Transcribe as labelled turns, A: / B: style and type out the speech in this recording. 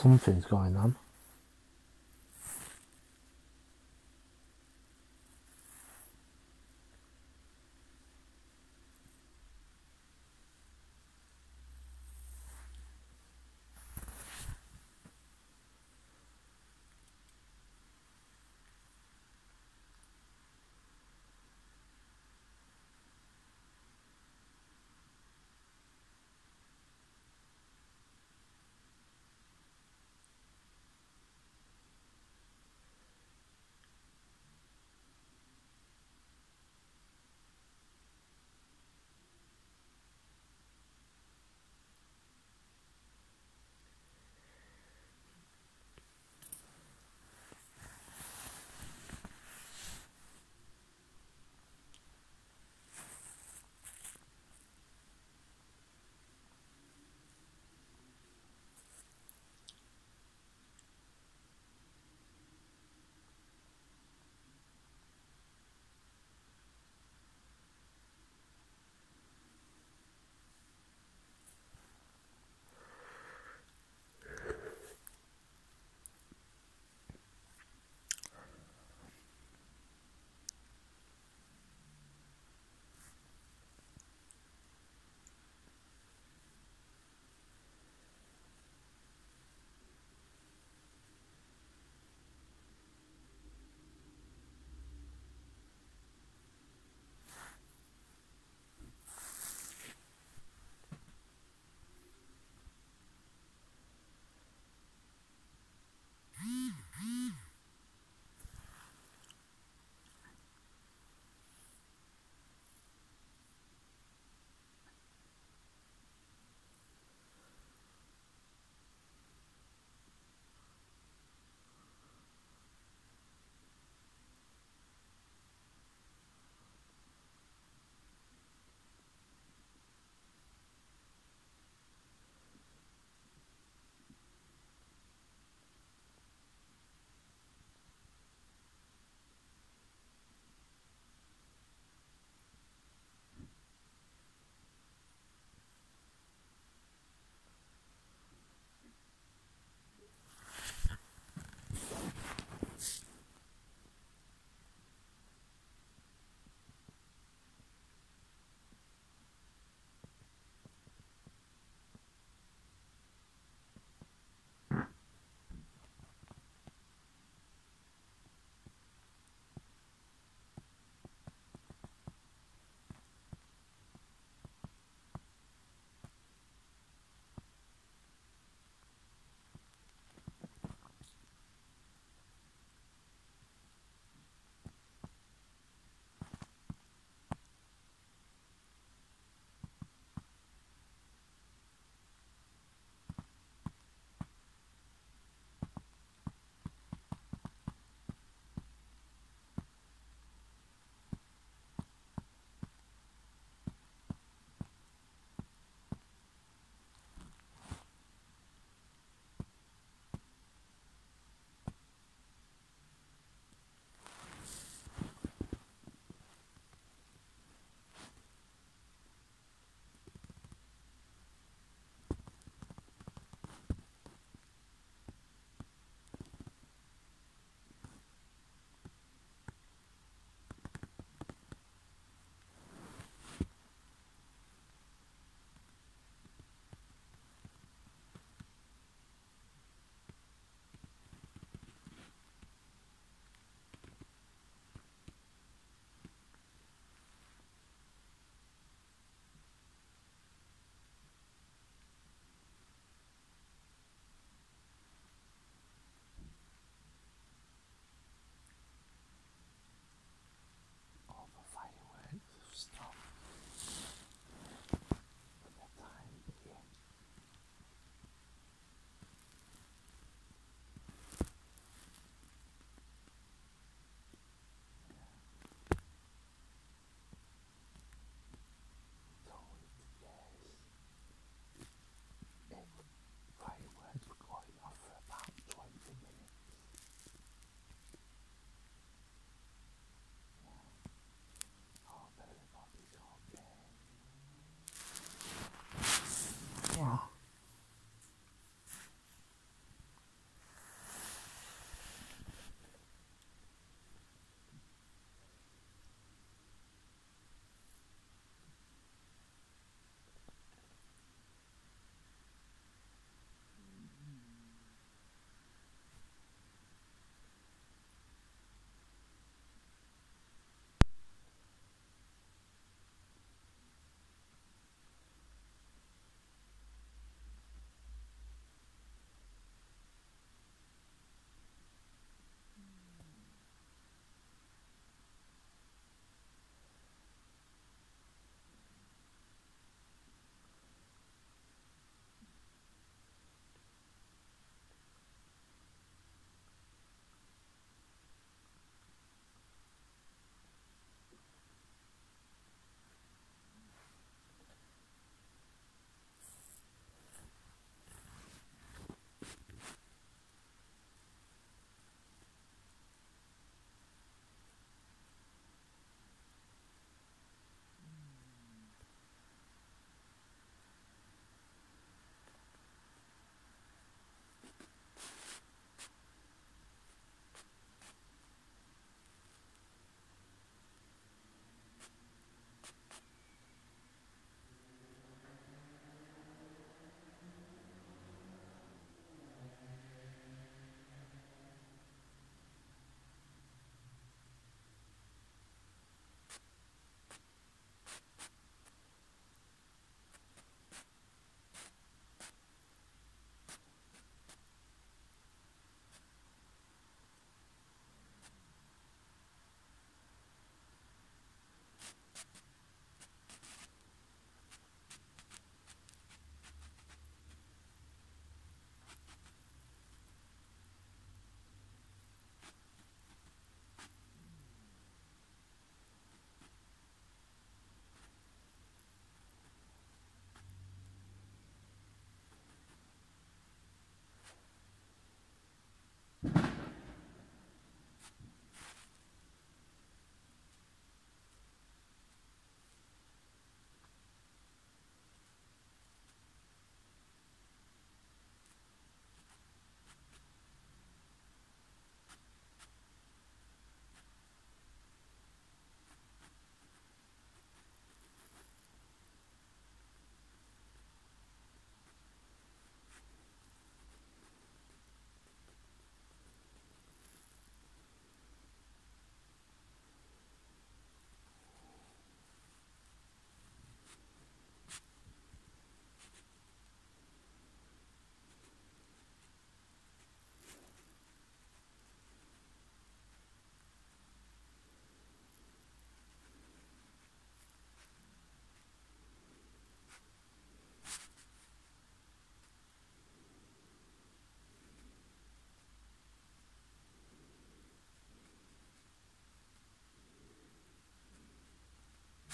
A: Something's going on.